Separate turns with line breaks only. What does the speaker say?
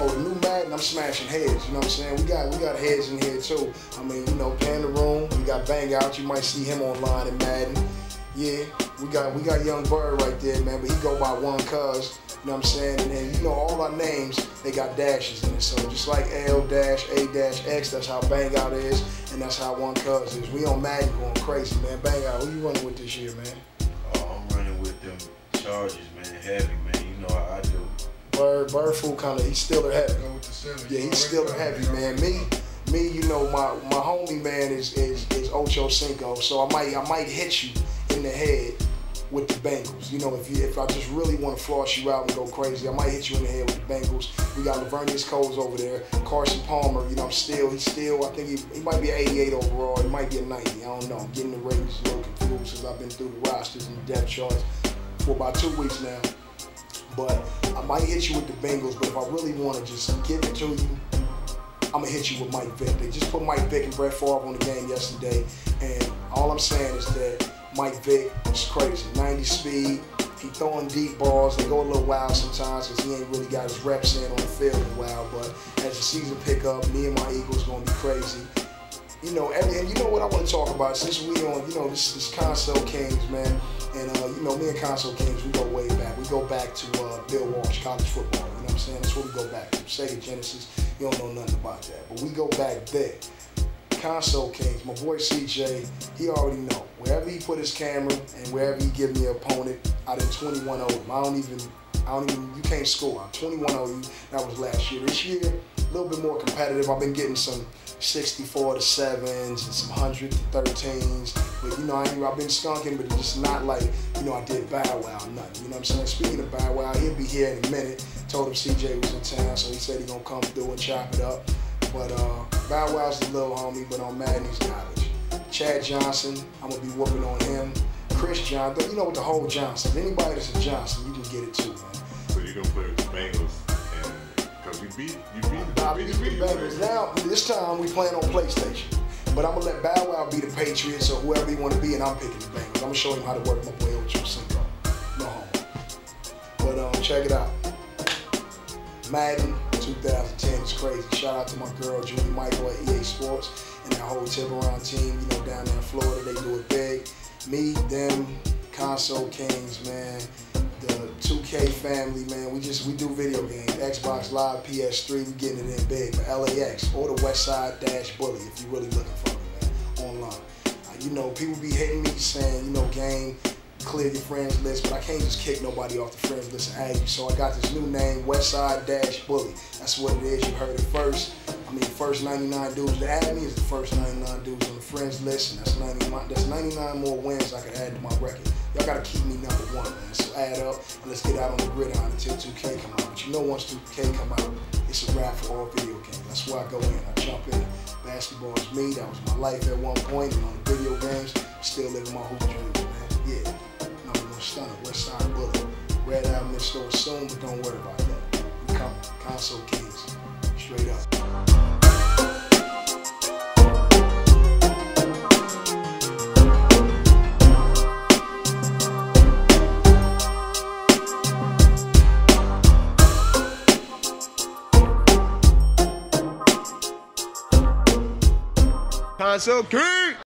Oh, the new Madden, I'm smashing heads. You know what I'm saying? We got we got heads in here too. I mean, you know, Pan the Room. We got Bang Out. You might see him online in Madden. Yeah, we got we got Young Bird right there, man. But he go by one cuz. You know what I'm saying? And then you know all our names, they got dashes in it. So just like L dash A dash X, that's how Bang Out is, and that's how one cuz is. We on Madden going crazy, man. Bang Out, who you running with this year, man?
Oh, I'm running with them Chargers, man. Heavy, man.
Bird, Bird Fool kind of, he's still a heavy. Yeah, he's still a heavy man. Me, me, you know, my my homie man is is is Ocho Cinco, so I might I might hit you in the head with the Bengals. You know, if you if I just really want to floss you out and go crazy, I might hit you in the head with the Bengals. We got Laveranues Coles over there, Carson Palmer. You know, I'm still he's still I think he, he might be an 88 overall. He might be a 90. I don't know. I'm getting the ratings a little confused since I've been through the rosters and the depth charts for about two weeks now. But I might hit you with the Bengals, but if I really want to just give it to you, I'm gonna hit you with Mike Vick. They just put Mike Vick and Brett Favre on the game yesterday, and all I'm saying is that Mike Vick is crazy. 90 speed. He throwing deep balls. They go a little wild sometimes because he ain't really got his reps in on the field in a while. But as the season pick up, me and my Eagles gonna be crazy. You know, and, and you know what I want to talk about since we on, you know, this this Konsole Kingz, man, and uh, you know, me and Konsole Kingz, we go way back. We go back to uh, Bill Walsh, college football. You know what I'm saying? That's what we go back to. Sega Genesis. You don't know nothing about that, but we go back there. Konsole Kingz, my boy CJ, he already know. Wherever he put his camera and wherever he give me an opponent, I did 21 0 him. I don't even, I don't even, you can't score. I'm 21 0 you. That was last year. This year, a little bit more competitive. I've been getting some 64 to 7s and some 100 to 13s. But, you know, I I've been skunking, but it's just not like, you know, I did Bow Wow nothing. You know what I'm saying? Speaking of Bow Wow, he'll be here in a minute. Told him CJ was in town, so he said he gonna come through and chop it up. But uh, Bow Wow's the little homie, but on Madden he's college. Chad Johnson, I'm gonna be whooping on him. Chris Johnson, you know what the whole Johnson. Anybody that's a Johnson, you can get it too, man.
So you're gonna play with the Bengals, and because you beat you beat
Nah,
you beat,
beat the Bengals. Now, this time we playing on PlayStation. But I'm gonna let Bow Wow be the Patriots or whoever he wanna be, and I'm picking the Bengals. I'm gonna show him how to work my boy Ocho Cinco. No. But um, check it out. Madden 2010 is crazy. Shout out to my girl Julie Michael at EA Sports and that whole Tiburon team. You know, down there in Florida, they do it big. Me, them, Konsole Kingz, man. The 2K family, man. We just we do video games. Xbox Live, PS3. We getting it in big. But LAX or the West Side Dash Bully, if you really looking for me, man, online. Uh, you know, people be hitting me saying, you know, game clear your friends list, but I can't just kick nobody off the friends list and add you. So I got this new name, Westside Dash Bully. That's what it is. You heard it first. I mean, first 99 dudes to add me is the first 99 friends list, and that's 99. That's 99 more wins I could add to my record. Y'all gotta keep me number one, man. So add up and let's get out on the gridiron until 2K come out. But you know, once 2K come out, it's a wrap for all video games. That's where I go in. I jump in. Basketball is me. That was my life at one point, and on the video games, still living my hoop dreams, man. Yeah. Number one stunner, West Side Bullet. Red Album in store soon, but don't worry about that. We coming. Konsole Kingz. Straight up.
Konsole King.